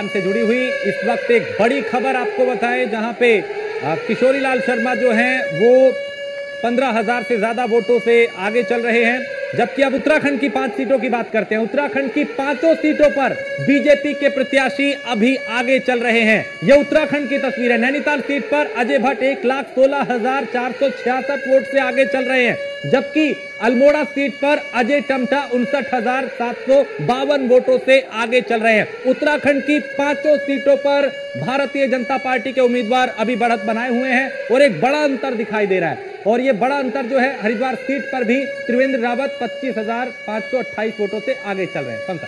मैदान से जुड़ी हुई इस वक्त एक बड़ी खबर आपको बताएँ, जहाँ पे किशोरी लाल शर्मा जो हैं, वो पंद्रह हज़ार से ज़्यादा वोटों से आगे चल रहे हैं। जबकि अब उत्तराखंड की पाँच सीटों की बात करते हैं। उत्तराखंड की पाँचों सीटों पर बीजेपी के प्रत्याशी अभी आगे चल रहे हैं। यह उत्तराखंड की तस्वीर है। नैनीताल सीट पर अजय भट्ट एक लाख सोलह हज़ार चार सौ छियासठ वोट से आगे चल रहे हैं। जबकि अल्मोड़ा सीट पर अजय टमटा उनसठ हज़ार सात सौ बावन वोटों से आगे चल रहे हैं। उत्तराखंड की पाँचों सीटों पर भारतीय जनता पार्टी के उम्मीदवार अभी बढ़त बनाए हुए हैं और एक बड़ा अंतर दिखाई दे रहा है। और ये बड़ा अंतर जो है, हरिद्वार सीट पर भी त्रिवेंद्र रावत पच्चीस हज़ार पाँच सौ अट्ठाईस वोटों से आगे चल रहे हैं।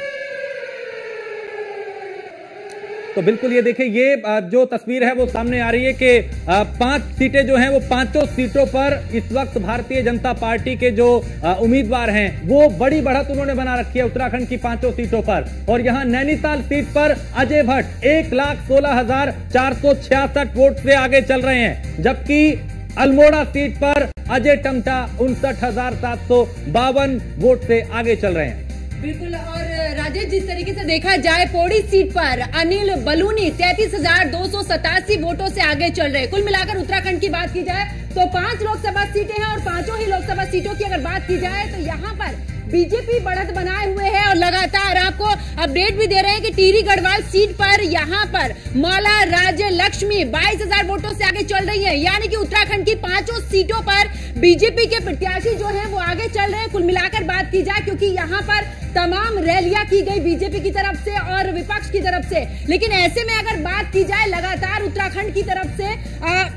तो बिल्कुल ये देखिए, ये जो तस्वीर है वो सामने आ रही है कि पाँच सीटें जो हैं वो पाँचों सीटों पर इस वक्त भारतीय जनता पार्टी के जो उम्मीदवार हैं, वो बड़ी बढ़त उन्होंने बना रखी है उत्तराखंड की पाँचों सीटों पर। और यहाँ नैनीताल सीट पर अजय भट्ट एक लाख सोलह हज़ार चार सौ छियासठ वोट से आगे चल रहे हैं, जबकि अल्मोड़ा सीट पर अजय टमटा उनसठ हज़ार सात सौ बावन वोट से आगे चल रहे हैं। बिल्कुल, और राजेश, जिस तरीके से देखा जाए, पौड़ी सीट पर अनिल बलूनी तैतीस हज़ार दो सौ सतासी वोटों से आगे चल रहे कुल मिलाकर उत्तराखंड की बात की जाए तो पाँच लोकसभा सीटें हैं और पाँचों ही लोकसभा सीटों की अगर बात की जाए तो यहाँ पर बीजेपी बढ़त बनाए हुए और लगातार आपको अपडेट भी दे रहे हैं कि टीरी गढ़वाल सीट पर, यहाँ पर माला राज्य लक्ष्मी बाईस हज़ार वोटों से आगे चल रही है। यानी कि उत्तराखंड की पाँचों सीटों पर बीजेपी के प्रत्याशी जो हैं वो आगे चल रहे हैं। कुल मिलाकर बात की जाए, क्योंकि यहाँ पर तमाम रैलियाँ की गई बीजेपी की तरफ़ से और विपक्ष की तरफ़ से। लेकिन ऐसे में अगर बात की जाए, लगातार उत्तराखंड की तरफ़ से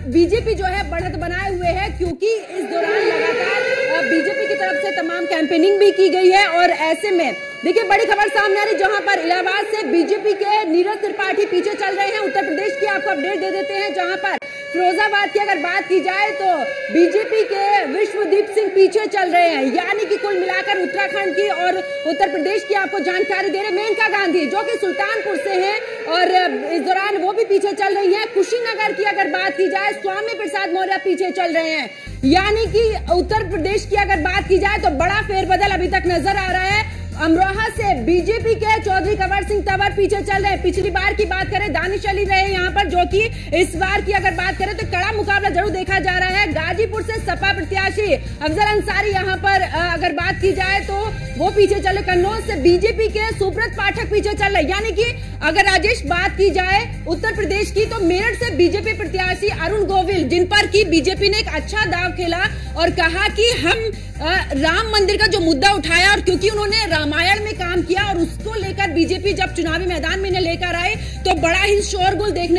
बीजेपी जो है बढ़त बनाए हुए है, क्योंकि इस दौरान तरफ़ से तमाम कैंपेनिंग भी की गई है और ऐसे में, देखिए, बड़ी खबर सामने आ रही जहाँ पर इलाहाबाद से बीजेपी के नीरज त्रिपाठी पीछे चल रहे हैं। उत्तर प्रदेश की आपको अपडेट दे देते हैं जहाँ पर फिरोजाबाद की अगर बात की जाए तो बीजेपी के विश्वदीप सिंह पीछे चल रहे हैं। यानी कि कुल मिलाकर उत्तराखंड की और उत्तर प्रदेश की आपको जानकारी दे रहे मेनका गांधी जो कि सुल्तानपुर से हैं और इस दौरान वो भी पीछे चल रही हैं। कुशीनगर की अगर बात की जाए, स्वामी प्रसाद मौर्य पीछे चल रहे हैं। यानी कि उत्तर प्रदेश की अगर बात की जाए तो बड़ा फेरबदल अभी तक नज़र आ रहा है। अमरोहा से बीजेपी के चौधरी कंवर सिंह तंवर पीछे चल रहे पिछली बार की बात करें दानिश अली रहे यहाँ पर, जो कि इस बार की अगर बात करें तो कड़ा मुकाबला ज़रूर देखा जा रहा है। गाजीपुर से सपा प्रत्याशी अफजल अंसारी यहाँ पर अगर बात की जाए तो वो पीछे चले कन्नौज से बीजेपी के सुब्रत पाठक पीछे चल रहे यानी कि अगर राजेश बात की जाए उत्तर प्रदेश की तो मेरठ से बीजेपी प्रत्याशी अरुण गोविल, जिन पर की बीजेपी ने एक अच्छा दाव खेला और कहा कि हम राम मंदिर का जो मुद्दा उठाया और क्योंकि उन्होंने रामायण में काम किया और उसको लेकर बीजेपी जब चुनावी मैदान में लेकर आए तो बड़ा ही शोरगुल देखने